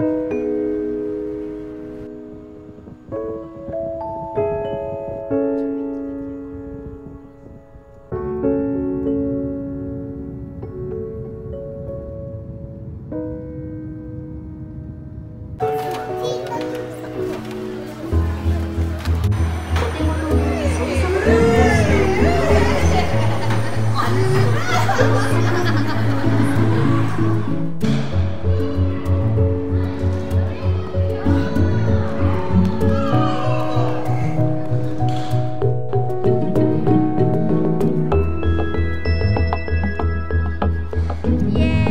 you Yeah.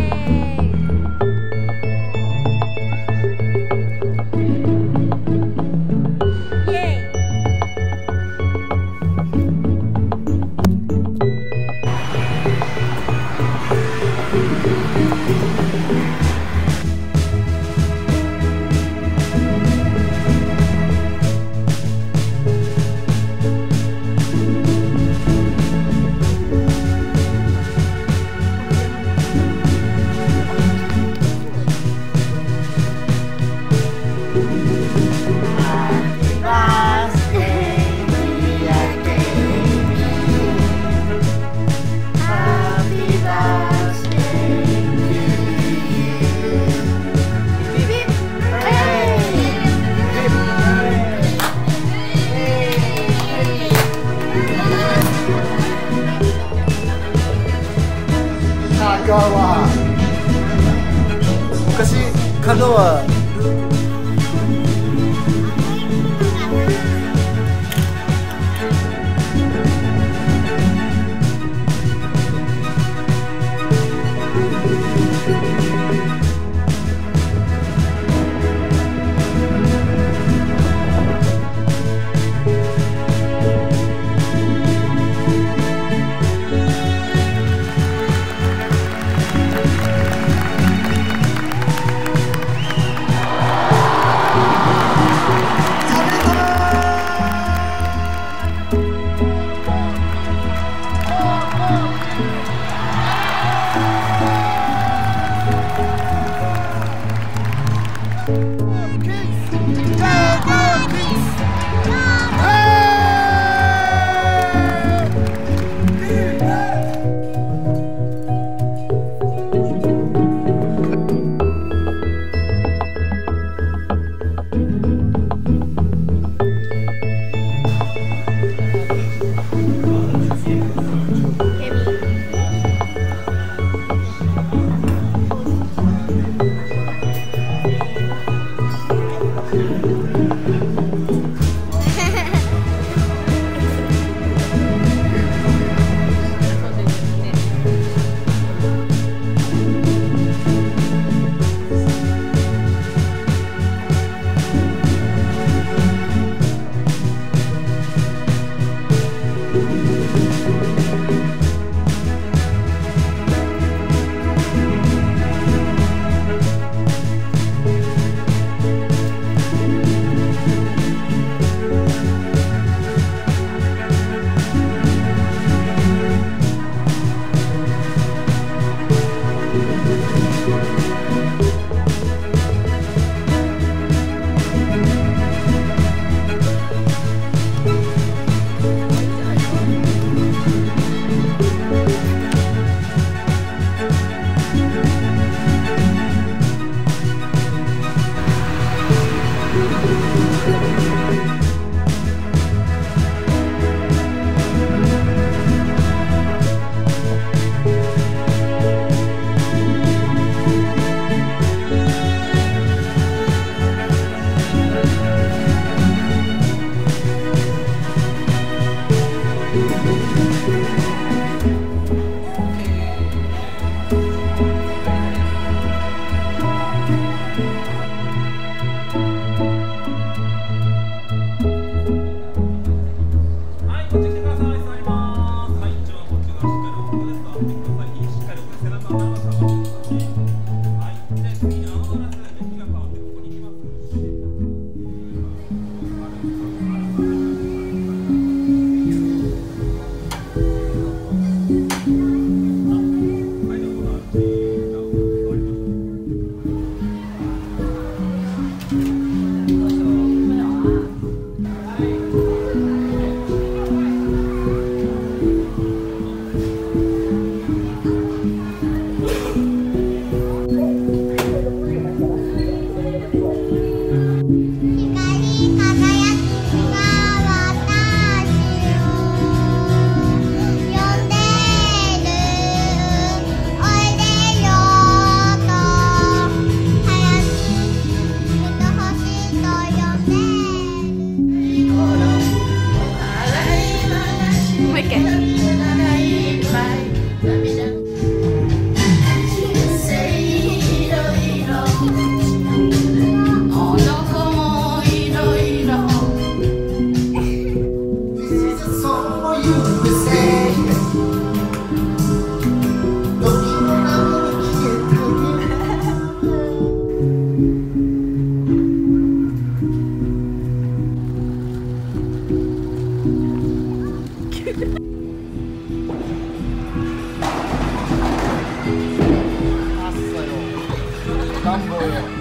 川昔香川乱暴よ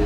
す